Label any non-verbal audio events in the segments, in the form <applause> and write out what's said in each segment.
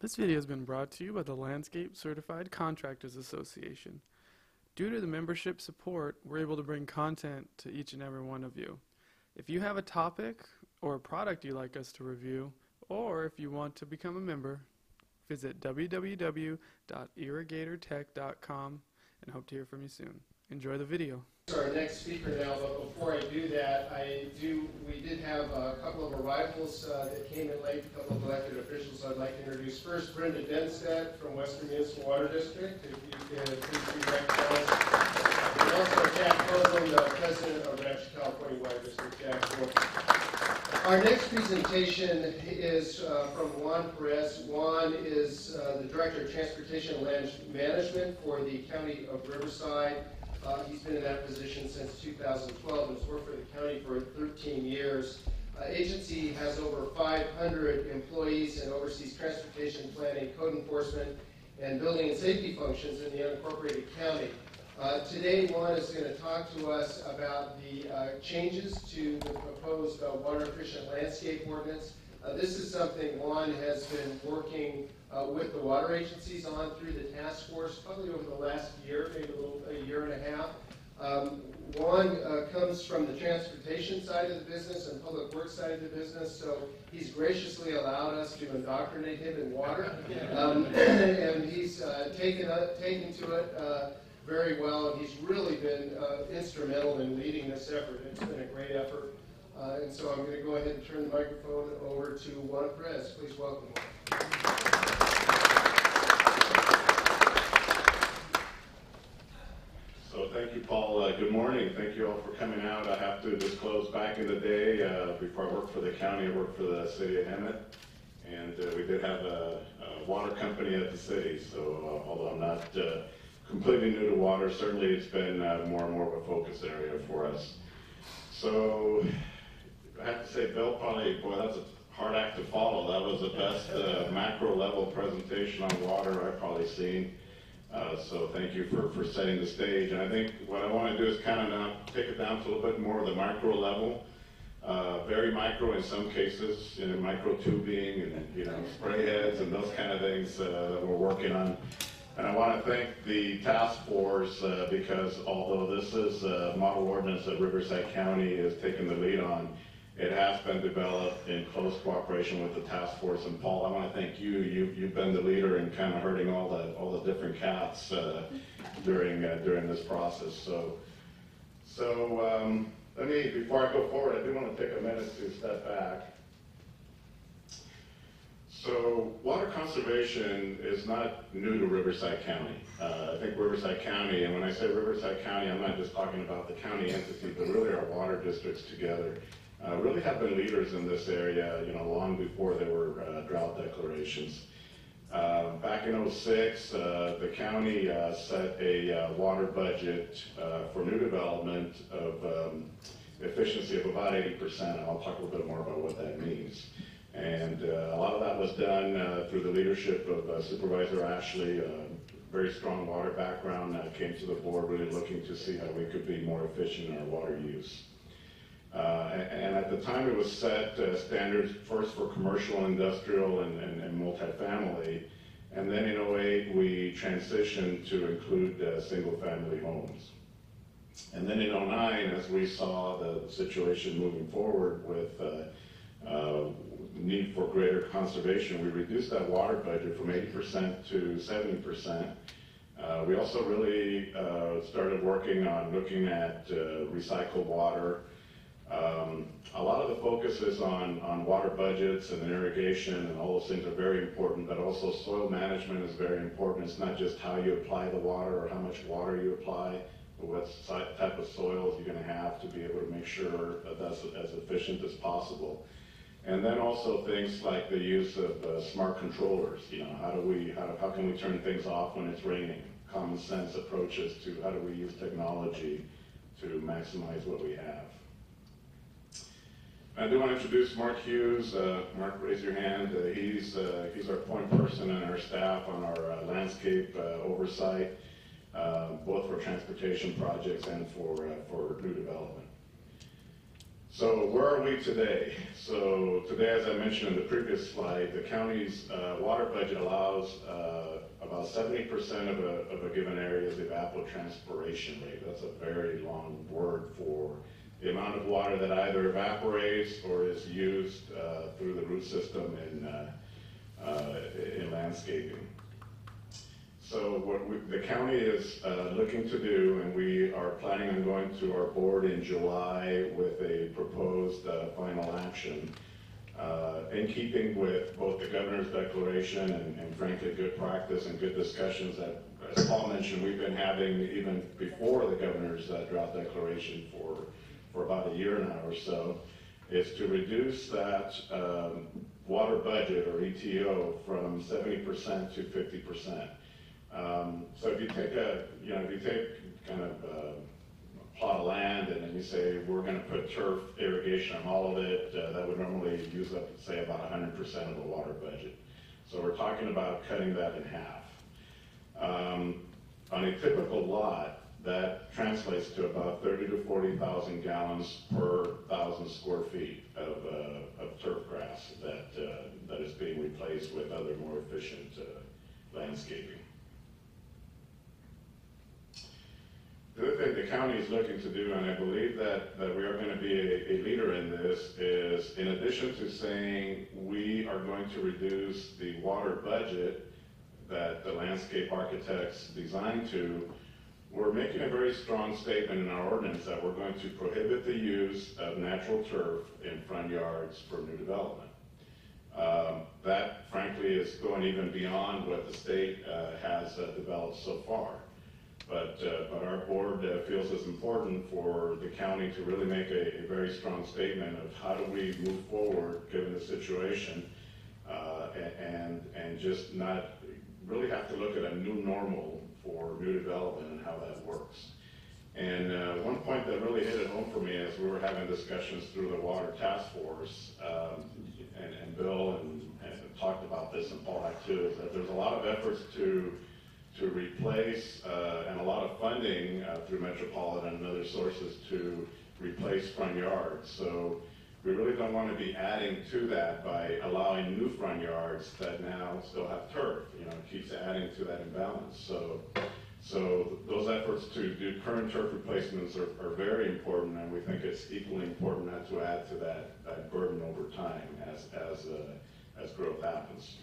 This video has been brought to you by the Landscape Certified Contractors Association. Due to the membership support, we're able to bring content to each and every one of you. If you have a topic or a product you'd like us to review, or if you want to become a member, visit www.irrigatortech.com and hope to hear from you soon. Enjoy the video. Our next speaker now, but before I do that, I do, we did have a couple of arrivals uh, that came in late, a couple of elected officials I'd like to introduce. First, Brenda Dennstedt from Western Municipal Water District, if you can please be recognized. And also Jack Copeland, the president of Rancho California Water District, Jack. Our next presentation is uh, from Juan Perez. Juan is uh, the Director of Transportation and Land Management for the County of Riverside. Uh, He's been in that position since 2012 and has worked for the county for 13 years. Uh, Agency has over 500 employees and oversees transportation planning, code enforcement, and building and safety functions in the unincorporated county. Uh, Today, Juan is going to talk to us about the uh, changes to the proposed uh, water efficient landscape ordinance. Uh, This is something Juan has been working uh, with the water agencies on through the task force, probably over the last year, maybe a little, a year and a half. Um, Juan uh, comes from the transportation side of the business and public works side of the business, so he's graciously allowed us to indoctrinate him in water. Um, <clears throat> And he's uh, taken, up- taken to it uh, very well, and he's really been uh, instrumental in leading this effort. It's been a great effort. Uh, And so I'm going to go ahead and turn the microphone over to Juan Perez. Please welcome him. So thank you, Paul. Uh, Good morning. Thank you all for coming out. I have to disclose, back in the day, uh, before I worked for the county, I worked for the city of Hemet. And uh, we did have a a water company at the city, so uh, although I'm not uh, completely new to water, certainly it's been more and more of a focus area for us. So I have to say, Bill, probably, boy, that's a hard act to follow. That was the best uh, macro level presentation on water I've probably seen. Uh, So thank you for, for setting the stage. And I think what I want to do is kind of now take it down to a little bit more of the micro level. Uh, Very micro in some cases, you know, micro tubing and, you know, spray heads and those kind of things uh, that we're working on. And I want to thank the task force uh, because although this is a model ordinance that Riverside County is taking the lead on, it has been developed in close cooperation with the task force. And Paul, I want to thank you. You, you've been the leader in kind of herding all the, all the different cats uh, during, uh, during this process. So, so um, let me, before I go forward, I do want to take a minute to step back. So water conservation is not new to Riverside County. Uh, I think Riverside County, and when I say Riverside County, I'm not just talking about the county entity, but really our water districts together, uh, really have been leaders in this area, you know, long before there were uh, drought declarations. Uh, Back in '06, the county uh, set a uh, water budget uh, for new development of um, efficiency of about 80%, and I'll talk a little bit more about what that means. And uh, a lot of that was done uh, through the leadership of uh, Supervisor Ashley, a very strong water background, uh, came to the board really looking to see how we could be more efficient in our water use. Uh, And at the time, it was set uh, standards first for commercial, industrial, and and and multifamily. And then in '08, we transitioned to include uh, single-family homes. And then in '09, as we saw the situation moving forward with uh, uh, need for greater conservation, we reduced that water budget from 80% to 70%. Uh, We also really uh, started working on looking at uh, recycled water. Um, A lot of the focus is on, on water budgets and irrigation, and all those things are very important, but also soil management is very important. It's not just how you apply the water or how much water you apply, but what type of soils you're gonna have to be able to make sure that that's as efficient as possible. And then also things like the use of uh, smart controllers, you know, how do we, how, how can we turn things off when it's raining? Common sense approaches to how do we use technology to maximize what we have. I do want to introduce Mark Hughes. Uh, Mark, raise your hand. Uh, he's, uh, he's our point person in our staff on our uh, landscape uh, oversight, uh, both for transportation projects and for, for new development. So where are we today? So today, as I mentioned in the previous slide, the county's water budget allows about seventy percent of a, of a given area's evapotranspiration rate. That's a very long word for the amount of water that either evaporates or is used uh, through the root system in, uh, uh, in landscaping. So what we, the county is uh, looking to do, and we are planning on going to our board in July with a proposed uh, final action, uh, in keeping with both the governor's declaration and and frankly, good practice and good discussions that, as Paul mentioned, we've been having even before the governor's uh, drought declaration for, for about a year now or so, is to reduce that um, water budget or ETO from seventy percent to fifty percent. Um, So if you take a, you know, if you take kind of uh, a plot of land and then you say, we're gonna put turf irrigation on all of it, uh, that would normally use up, say, about hundred percent of the water budget. So we're talking about cutting that in half. Um, On a typical lot, that translates to about thirty to forty thousand gallons per thousand square feet of, uh, of turf grass that, uh, that is being replaced with other more efficient uh, landscaping. The other thing the county is looking to do, and I believe that, that we are gonna be a, a leader in this, is in addition to saying we are going to reduce the water budget that the landscape architects designed to, we're making a very strong statement in our ordinance that we're going to prohibit the use of natural turf in front yards for new development. Um, That frankly is going even beyond what the state uh, has uh, developed so far. But, uh, but our board uh, feels it's important for the county to really make a, a very strong statement of how do we move forward, given the situation, uh, and, and just not, really have to look at a new normal for new development and how that works. And uh, one point that really hit it home for me as we were having discussions through the water task force, um, and, and Bill and, and talked about this and Paul had too, is that there's a lot of efforts to, to replace, uh, and a lot of funding uh, through Metropolitan and other sources to replace front yards. So we really don't want to be adding to that by allowing new front yards that now still have turf, you know, it keeps adding to that imbalance. So, so those efforts to do current turf replacements are, are very important, and we think it's equally important not to add to that, that burden over time as, as, uh, as growth happens.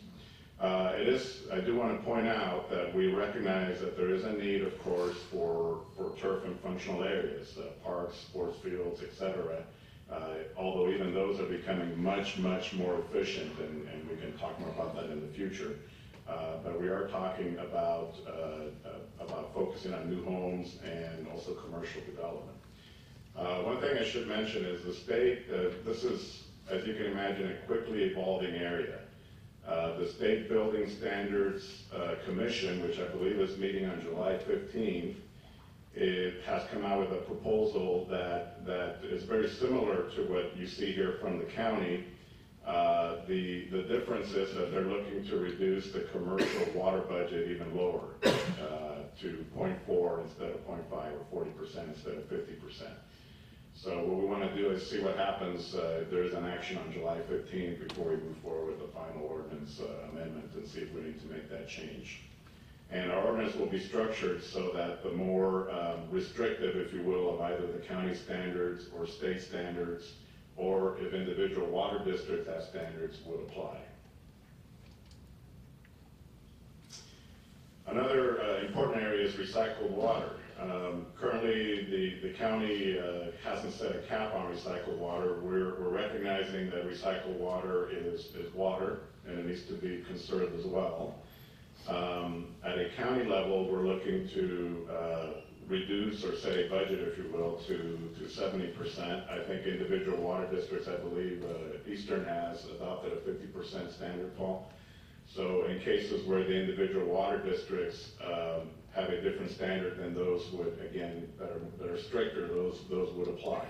Uh, It is, I do want to point out that we recognize that there is a need, of course, for, for turf in functional areas, uh, parks, sports fields, et cetera. Uh, Although even those are becoming much, much more efficient, and, and we can talk more about that in the future. Uh, But we are talking about, uh, uh, about focusing on new homes and also commercial development. Uh, One thing I should mention is the state, uh, this is, as you can imagine, a quickly evolving area. The State Building Standards Commission, which I believe is meeting on July 15th, it has come out with a proposal that, that is very similar to what you see here from the county. Uh, The, the difference is that they're looking to reduce the commercial water budget even lower, uh, to 0.4 instead of 0.5 or 40% instead of 50%. So what we want to do is see what happens, uh, if there is an action on July 15th before we move forward with the final ordinance uh, amendment and see if we need to make that change. And our ordinance will be structured so that the more um, restrictive, if you will, of either the county standards or state standards, or if individual water districts have standards, would apply. Another uh, important area is recycled water. Um, Currently, the, the county uh, hasn't set a cap on recycled water. We're, we're recognizing that recycled water is, is water, and it needs to be conserved as well. Um, At a county level, we're looking to uh, reduce or set a budget, if you will, to, to seventy percent. I think individual water districts, I believe uh, Eastern has adopted a fifty percent standard, Paul. So in cases where the individual water districts um, have a different standard, than those would, again, that are, that are stricter, those, those would apply.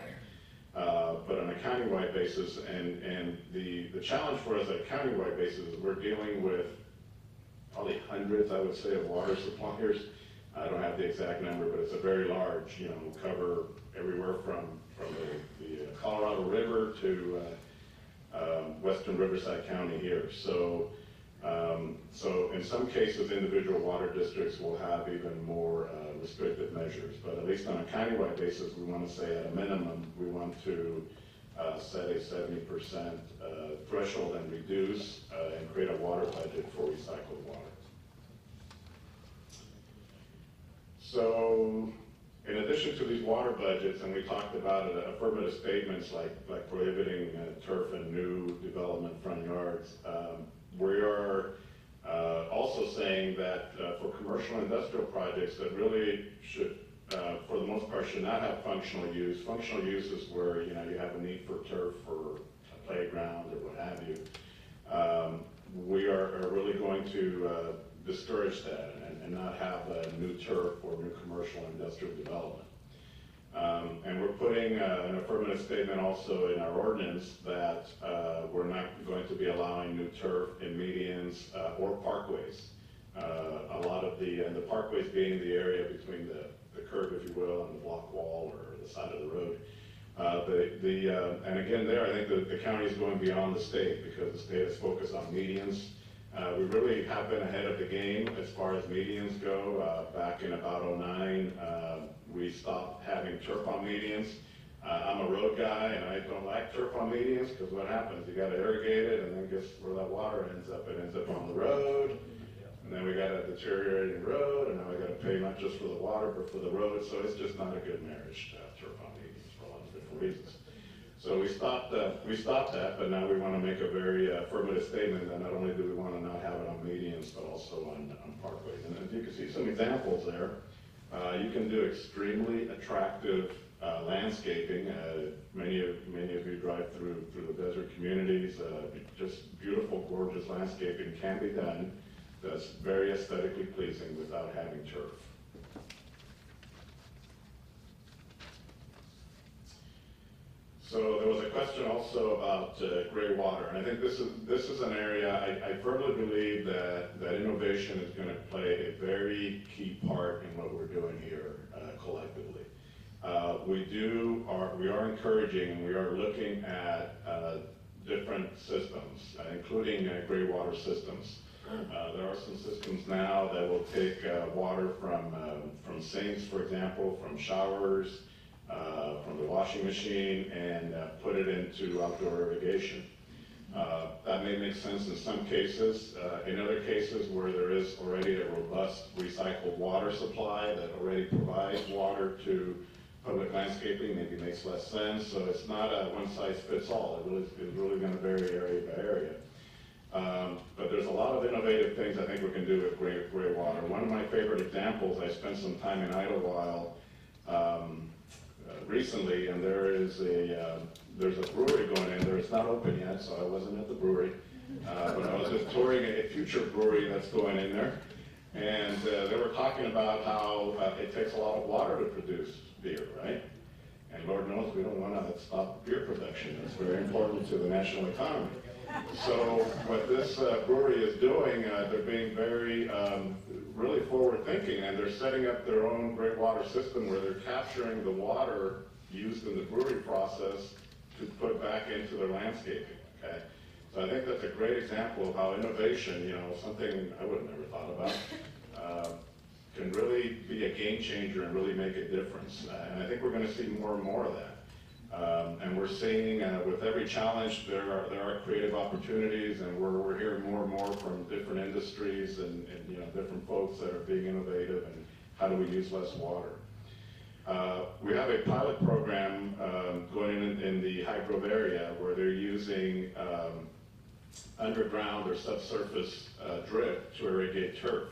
Uh, But on a countywide basis, and, and the, the challenge for us at a countywide basis is we're dealing with probably hundreds, I would say, of water suppliers. I don't have the exact number, but it's a very large, you know, cover everywhere from, from the, the Colorado River to, uh, um, western Riverside County here. So, um, so in some cases, individual water districts will have even more uh, restrictive measures. But at least on a countywide basis, we want to say at a minimum, we want to uh, set a seventy percent uh, threshold and reduce uh, and create a water budget for recycled water. So, in addition to these water budgets, and we talked about it, affirmative statements like, like prohibiting uh, turf and new development front yards, um, we are uh, also saying that uh, for commercial industrial projects that really should, uh, for the most part, should not have functional use. Functional use is where, you know, you have a need for turf or a playground or what have you. Um, we are, are really going to uh, discourage that and, and not have a new turf or new commercial industrial development. Um, and we're putting uh, an affirmative statement also in our ordinance that uh, we're not going to be allowing new turf in medians uh, or parkways. A lot of the, and the parkways being the area between the, the curb, if you will, and the block wall or the side of the road. Uh, the, the, uh, and again there, I think the county is going beyond the state because the state is focused on medians. Uh, we really have been ahead of the game as far as medians go. Uh, back in about '09, uh, we stopped having turf on medians. Uh, I'm a road guy and I don't like turf on medians because what happens? You got to irrigate it and then guess where that water ends up? It ends up on the road. And then we got a deteriorating road and now we got to pay not just for the water but for the road. So it's just not a good marriage to have turf medians for a lot of different reasons. So we stopped, uh, we stopped that, but now we want to make a very uh, affirmative statement that not only do we want to not have it on medians, but also on, on parkways. And if you can see some examples there, uh, you can do extremely attractive uh, landscaping. Uh, many of many of you drive through through the desert communities. Uh, just beautiful, gorgeous landscaping can be done. That's very aesthetically pleasing without having turf. So there was a question also about uh, gray water, and I think this is this is an area I, I firmly believe that that innovation is going to play a very key part in what we're doing here uh, collectively. Uh, we do are we are encouraging and we are looking at uh, different systems, uh, including uh, gray water systems. Uh, there are some systems now that will take uh, water from um, from sinks, for example, from showers, uh, from the washing machine, and uh, put it into outdoor irrigation. Uh, that may make sense in some cases. In other cases where there is already a robust recycled water supply that already provides water to public landscaping, maybe makes less sense. So it's not a one size fits all. It really, it's really going to vary area by area. Um, but there's a lot of innovative things I think we can do with gray, gray water. One of my favorite examples, I spent some time in Idyllwild um, uh, recently, and there is a uh, there's a brewery going in there. It's not open yet, so I wasn't at the brewery, uh, but I was just touring a future brewery that's going in there, and uh, they were talking about how uh, it takes a lot of water to produce beer, right? And Lord knows we don't want to stop beer production. It's very important to the national economy. So what this uh, brewery is doing, uh, they're being very, um, really forward-thinking, and they're setting up their own gray water system where they're capturing the water used in the brewery process to put back into their landscaping, okay? So I think that's a great example of how innovation, you know, something I would have never thought about, uh, can really be a game changer and really make a difference. Uh, And I think we're gonna see more and more of that. Um, and we're seeing uh, with every challenge there are there are creative opportunities, and we're we're hearing more and more from different industries and, and you know different folks that are being innovative and how do we use less water. Uh, we have a pilot program um, going in, in the Highgrove area where they're using um, underground or subsurface uh, drip to irrigate turf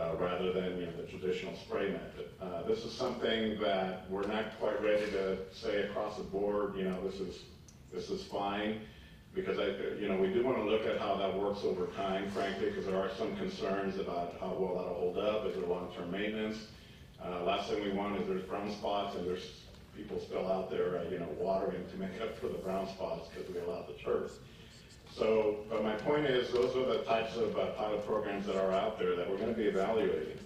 uh, rather than you know, the traditional spray method. Uh, this is something that we're not quite ready to say across the board, you know, this is, this is fine, because I, you know, we do want to look at how that works over time, frankly, because there are some concerns about how well that'll hold up, is there long-term maintenance? Uh, last thing we want is there's brown spots and there's people still out there, uh, you know, watering to make up for the brown spots because we allow the turf. So, but my point is, those are the types of uh, pilot programs that are out there that we're going to be evaluating.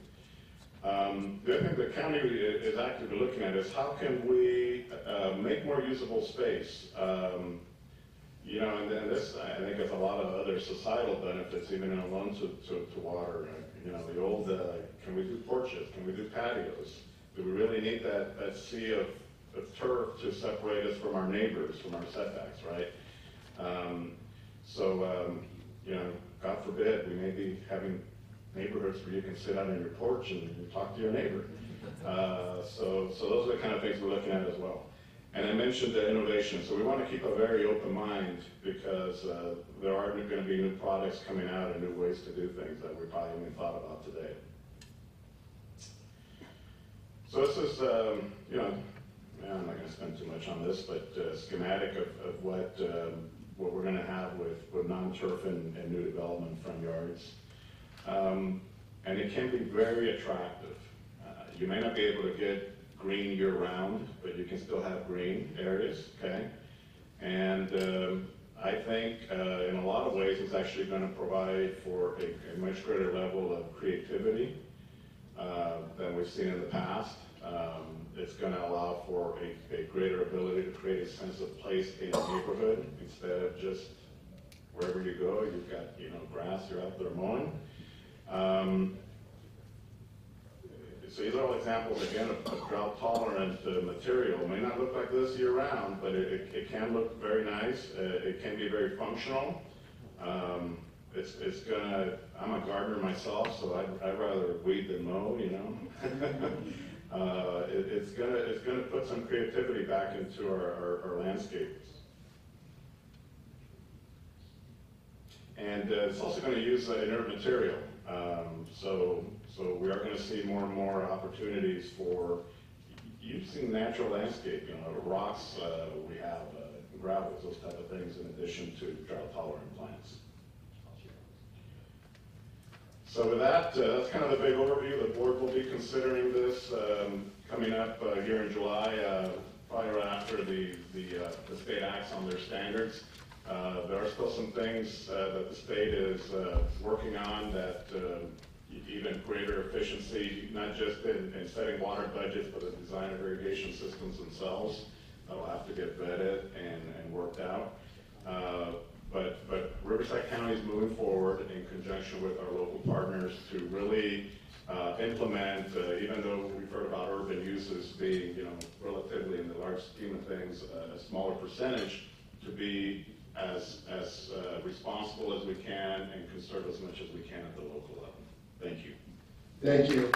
Um, The other thing the county is actively looking at is how can we uh, make more usable space? Um, You know, and then this, I think it's a lot of other societal benefits, even in alone to, to, to water. You know, the old, uh, can we do porches, can we do patios? Do we really need that, that sea of, of turf to separate us from our neighbors, from our setbacks, right? Um, So, um, you know, God forbid, we may be having neighborhoods where you can sit out on your porch and talk to your neighbor. Uh, So, so those are the kind of things we're looking at as well. And I mentioned the innovation, so we want to keep a very open mind because uh, there are going to be new products coming out and new ways to do things that we probably haven't thought about today. So this is, um, you know, I'm not going to spend too much on this, but uh, schematic of, of what, um, what we're going to have with, with non-turf and, and new development front yards. Um, and it can be very attractive. Uh, you may not be able to get green year-round, but you can still have green areas, okay? And um, I think uh, in a lot of ways, it's actually going to provide for a, a much greater level of creativity uh, than we've seen in the past. Um, It's going to allow for a, a greater ability to create a sense of place in a neighborhood instead of just wherever you go, you've got, you know, grass, you're out there mowing. Um, So these are all examples, again, of of drought-tolerant uh, material. It May not look like this year-round, but it, it- it can look very nice. Uh, It can be very functional. Um, It's, it's gonna, I'm a gardener myself, so I'd, I'd rather weed than mow, you know? <laughs> Uh, it, it's gonna, it's gonna put some creativity back into our, our- our landscapes. And uh, it's also gonna use uh, inert material. Um, So, so we are gonna see more and more opportunities for using natural landscape, you know, rocks, uh, we have uh, gravels, those type of things, in addition to drought-tolerant plants. So with that, uh, that's kind of the big overview. The board will be considering this um, coming up uh, here in July, uh, probably right after the, the, uh, the state acts on their standards. Uh, There are still some things uh, that the state is working on that e- even greater efficiency, not just in, in setting water budgets, but the design of irrigation systems themselves. That'll have to get vetted and, and worked out. Uh, But, but Riverside County is moving forward in conjunction with our local partners to really uh, implement, uh, even though we've heard about urban uses being, you know, relatively in the large scheme of things, a smaller percentage, to be as, as uh, responsible as we can and conserve as much as we can at the local level. Thank you. Thank you.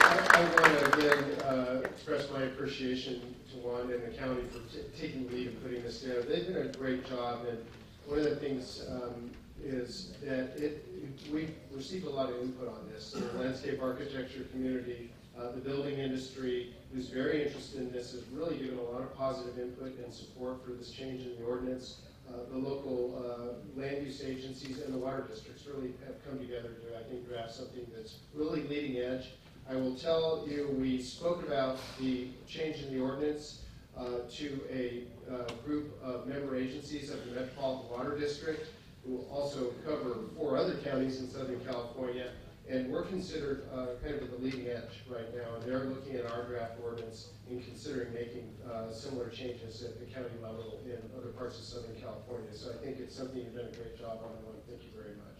I, I want to again, uh, express my appreciation to Wanda and the county for taking the lead and putting this together. They've done a great job, and one of the things, um, is that it, we've received a lot of input on this. The landscape architecture community, uh, the building industry, who's very interested in this, has really given a lot of positive input and support for this change in the ordinance. Uh, the local uh, land use agencies and the water districts really have come together to, I think, draft something that's really leading edge. I will tell you, we spoke about the change in the ordinance uh, to a uh, group of member agencies of the Metropolitan Water District, who will also cover four other counties in Southern California. And we're considered uh, kind of at the leading edge right now, and they're looking at our draft ordinance and considering making uh, similar changes at the county level in other parts of Southern California. So I think it's something you've done a great job on, thank you very much.